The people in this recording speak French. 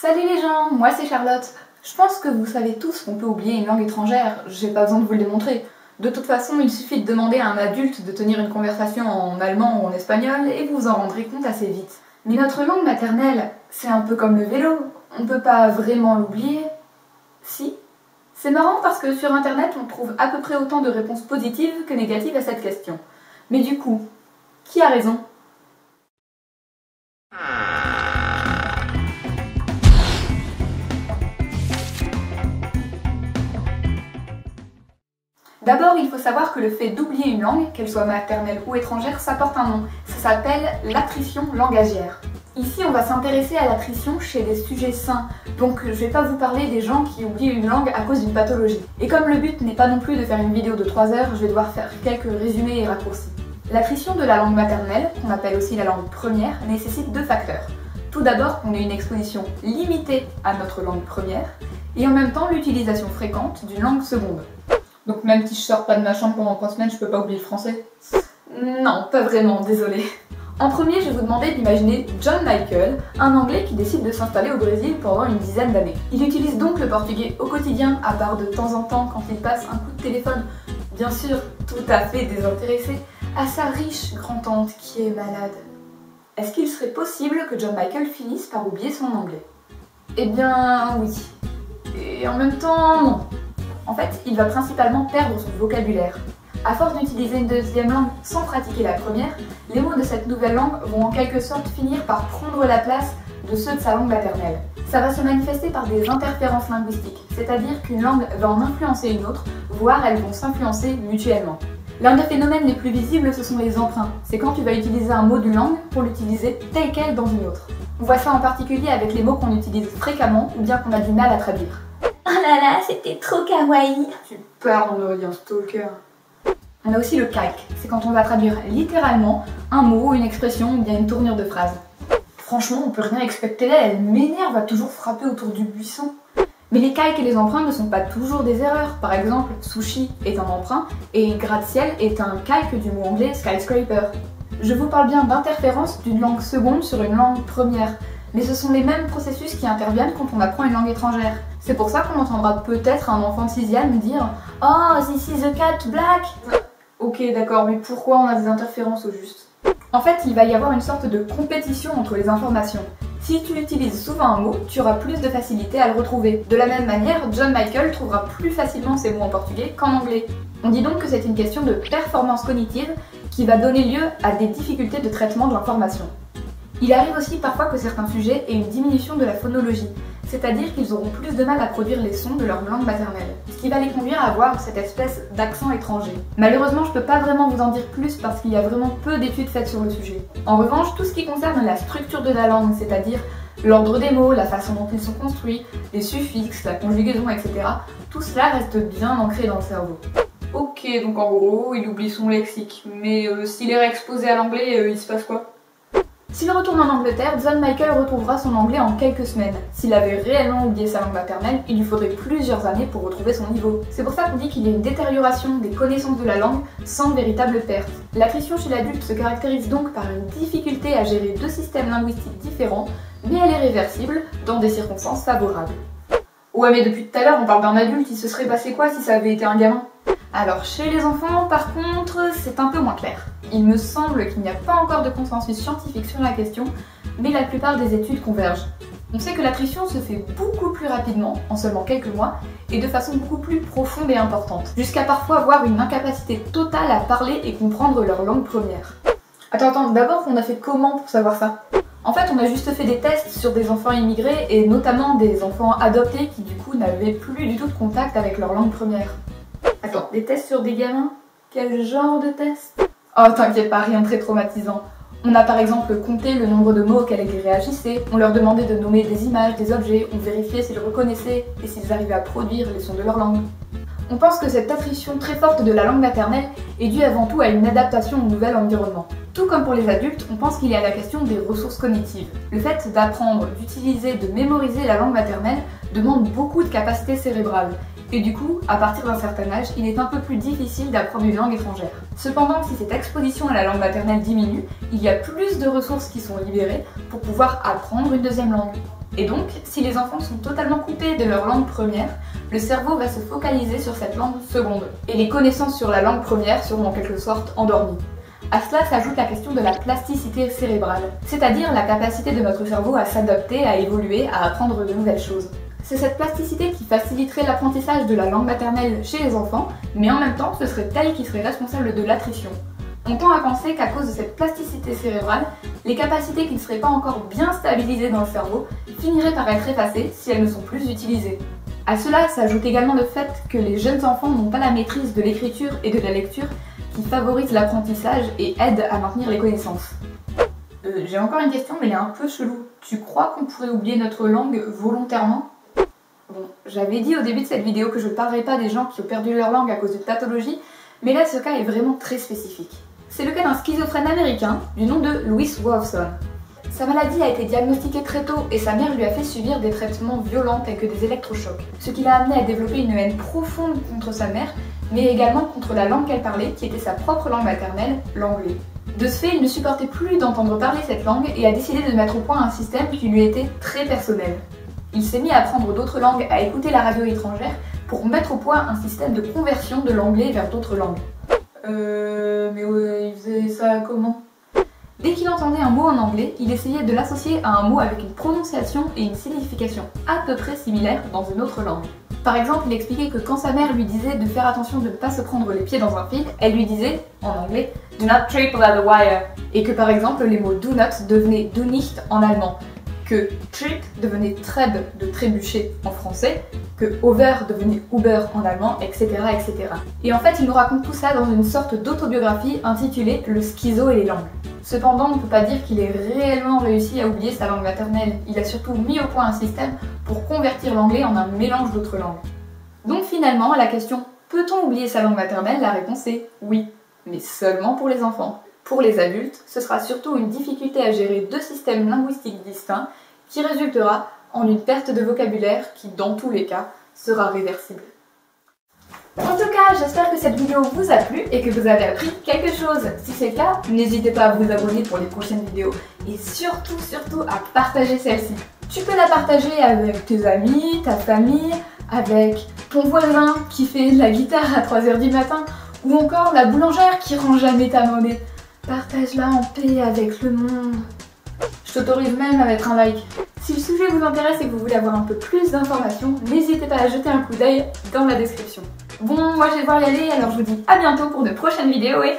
Salut les gens, moi c'est Charlotte. Je pense que vous savez tous qu'on peut oublier une langue étrangère, j'ai pas besoin de vous le démontrer. De toute façon, il suffit de demander à un adulte de tenir une conversation en allemand ou en espagnol et vous vous en rendrez compte assez vite. Mais notre langue maternelle, c'est un peu comme le vélo, on peut pas vraiment l'oublier. Si C'est marrant parce que sur internet, on trouve à peu près autant de réponses positives que négatives à cette question. Mais du coup, qui a raison? D'abord, il faut savoir que le fait d'oublier une langue, qu'elle soit maternelle ou étrangère, ça porte un nom. Ça s'appelle l'attrition langagière. Ici, on va s'intéresser à l'attrition chez des sujets sains, donc je vais pas vous parler des gens qui oublient une langue à cause d'une pathologie. Et comme le but n'est pas non plus de faire une vidéo de 3 heures, je vais devoir faire quelques résumés et raccourcis. L'attrition de la langue maternelle, qu'on appelle aussi la langue première, nécessite deux facteurs. Tout d'abord qu'on ait une exposition limitée à notre langue première, et en même temps l'utilisation fréquente d'une langue seconde. Donc même si je sors pas de ma chambre pendant 3 semaines, je peux pas oublier le français Non, pas vraiment, désolé. En premier, je vais vous demander d'imaginer John Michael, un Anglais qui décide de s'installer au Brésil pendant une dizaine d'années. Il utilise donc le portugais au quotidien, à part de temps en temps quand il passe un coup de téléphone, bien sûr tout à fait désintéressé, à sa riche grand-tante qui est malade. Est-ce qu'il serait possible que John Michael finisse par oublier son anglais? Eh bien oui. Et en même temps, non. En fait, il va principalement perdre son vocabulaire. À force d'utiliser une deuxième langue sans pratiquer la première, les mots de cette nouvelle langue vont en quelque sorte finir par prendre la place de ceux de sa langue maternelle. Ça va se manifester par des interférences linguistiques, c'est-à-dire qu'une langue va en influencer une autre, voire elles vont s'influencer mutuellement. L'un des phénomènes les plus visibles, ce sont les emprunts. C'est quand tu vas utiliser un mot d'une langue pour l'utiliser tel quel dans une autre. On voit ça en particulier avec les mots qu'on utilise fréquemment ou bien qu'on a du mal à traduire. Oh là là, c'était trop kawaii Tu aurait dit un stalker. On a aussi le calque, c'est quand on va traduire littéralement un mot, une expression ou bien une tournure de phrase. Franchement, on peut rien expecter d'elle, elle m'énerve à toujours frapper autour du buisson. Mais les calques et les emprunts ne sont pas toujours des erreurs. Par exemple, sushi est un emprunt et gratte-ciel est un calque du mot anglais skyscraper. Je vous parle bien d'interférence d'une langue seconde sur une langue première, mais ce sont les mêmes processus qui interviennent quand on apprend une langue étrangère. C'est pour ça qu'on entendra peut-être un enfant de 6ème dire Oh, this is a cat black Ok, d'accord, mais pourquoi on a des interférences au juste? En fait, il va y avoir une sorte de compétition entre les informations. Si tu utilises souvent un mot, tu auras plus de facilité à le retrouver. De la même manière, John Michael trouvera plus facilement ses mots en portugais qu'en anglais. On dit donc que c'est une question de performance cognitive qui va donner lieu à des difficultés de traitement de l'information. Il arrive aussi parfois que certains sujets aient une diminution de la phonologie, c'est-à-dire qu'ils auront plus de mal à produire les sons de leur langue maternelle, ce qui va les conduire à avoir cette espèce d'accent étranger. Malheureusement, je peux pas vraiment vous en dire plus parce qu'il y a vraiment peu d'études faites sur le sujet. En revanche, tout ce qui concerne la structure de la langue, c'est-à-dire l'ordre des mots, la façon dont ils sont construits, les suffixes, la conjugaison, etc., tout cela reste bien ancré dans le cerveau. Ok, donc en gros, il oublie son lexique, mais euh, s'il est réexposé à l'anglais, euh, il se passe quoi? S'il retourne en Angleterre, John Michael retrouvera son anglais en quelques semaines. S'il avait réellement oublié sa langue maternelle, il lui faudrait plusieurs années pour retrouver son niveau. C'est pour ça qu'on dit qu'il y a une détérioration des connaissances de la langue sans véritable perte. L'attrition chez l'adulte se caractérise donc par une difficulté à gérer deux systèmes linguistiques différents, mais elle est réversible dans des circonstances favorables. Ouais mais depuis tout à l'heure on parle d'un adulte, il se serait passé quoi si ça avait été un gamin? Alors chez les enfants, par contre, c'est un peu moins clair. Il me semble qu'il n'y a pas encore de consensus scientifique sur la question, mais la plupart des études convergent. On sait que l'attrition se fait beaucoup plus rapidement, en seulement quelques mois, et de façon beaucoup plus profonde et importante, jusqu'à parfois avoir une incapacité totale à parler et comprendre leur langue première. Attends, attends, d'abord on a fait comment pour savoir ça? En fait, on a juste fait des tests sur des enfants immigrés et notamment des enfants adoptés qui du coup n'avaient plus du tout de contact avec leur langue première. Attends, des tests sur des gamins? Quel genre de tests? Oh, t'inquiète pas, rien de très traumatisant. On a par exemple compté le nombre de mots auxquels ils réagissaient, on leur demandait de nommer des images, des objets, on vérifiait s'ils reconnaissaient et s'ils arrivaient à produire les sons de leur langue. On pense que cette attrition très forte de la langue maternelle est due avant tout à une adaptation au nouvel environnement. Tout comme pour les adultes, on pense qu'il y a la question des ressources cognitives. Le fait d'apprendre, d'utiliser, de mémoriser la langue maternelle demande beaucoup de capacités cérébrales et du coup, à partir d'un certain âge, il est un peu plus difficile d'apprendre une langue étrangère. Cependant, si cette exposition à la langue maternelle diminue, il y a plus de ressources qui sont libérées pour pouvoir apprendre une deuxième langue. Et donc, si les enfants sont totalement coupés de leur langue première, le cerveau va se focaliser sur cette langue seconde, et les connaissances sur la langue première seront en quelque sorte endormies. À cela s'ajoute la question de la plasticité cérébrale, c'est-à-dire la capacité de notre cerveau à s'adapter, à évoluer, à apprendre de nouvelles choses. C'est cette plasticité qui faciliterait l'apprentissage de la langue maternelle chez les enfants, mais en même temps ce serait elle qui serait responsable de l'attrition. On tend à penser qu'à cause de cette plasticité cérébrale, les capacités qui ne seraient pas encore bien stabilisées dans le cerveau finiraient par être effacées si elles ne sont plus utilisées. À cela s'ajoute également le fait que les jeunes enfants n'ont pas la maîtrise de l'écriture et de la lecture qui favorise l'apprentissage et aide à maintenir les connaissances. Euh, J'ai encore une question, mais elle est un peu chelou. Tu crois qu'on pourrait oublier notre langue volontairement? Bon, j'avais dit au début de cette vidéo que je ne parlerai pas des gens qui ont perdu leur langue à cause de pathologie, mais là ce cas est vraiment très spécifique. C'est le cas d'un schizophrène américain du nom de Louis Wolfson. Sa maladie a été diagnostiquée très tôt et sa mère lui a fait subir des traitements violents tels que des électrochocs, ce qui l'a amené à développer une haine profonde contre sa mère, mais également contre la langue qu'elle parlait, qui était sa propre langue maternelle, l'anglais. De ce fait, il ne supportait plus d'entendre parler cette langue et a décidé de mettre au point un système qui lui était très personnel. Il s'est mis à apprendre d'autres langues, à écouter la radio étrangère, pour mettre au point un système de conversion de l'anglais vers d'autres langues. Euh... Mais ouais, il faisait ça comment? Dès qu'il entendait un mot en anglais, il essayait de l'associer à un mot avec une prononciation et une signification à peu près similaires dans une autre langue. Par exemple, il expliquait que quand sa mère lui disait de faire attention de ne pas se prendre les pieds dans un fil, elle lui disait, en anglais, Do not trip over the wire. Et que par exemple, les mots do not devenaient do nicht en allemand. Que trip devenait treb de trébucher en français, que over devenait Uber en allemand, etc., etc. Et en fait, il nous raconte tout ça dans une sorte d'autobiographie intitulée Le schizo et les langues. Cependant, on ne peut pas dire qu'il ait réellement réussi à oublier sa langue maternelle. Il a surtout mis au point un système pour convertir l'anglais en un mélange d'autres langues. Donc finalement, à la question peut-on oublier sa langue maternelle? La réponse est oui, mais seulement pour les enfants. Pour les adultes, ce sera surtout une difficulté à gérer deux systèmes linguistiques distincts qui résultera en une perte de vocabulaire qui, dans tous les cas, sera réversible. En tout cas, j'espère que cette vidéo vous a plu et que vous avez appris quelque chose. Si c'est le cas, n'hésitez pas à vous abonner pour les prochaines vidéos et surtout, surtout à partager celle-ci. Tu peux la partager avec tes amis, ta famille, avec ton voisin qui fait de la guitare à 3h du matin ou encore la boulangère qui rend jamais ta monnaie. Partage-la en paix avec le monde. Je t'autorise même à mettre un like. Si le sujet vous intéresse et que vous voulez avoir un peu plus d'informations, n'hésitez pas à jeter un coup d'œil dans la description. Bon, moi je vais devoir y aller, alors je vous dis à bientôt pour de prochaines vidéos et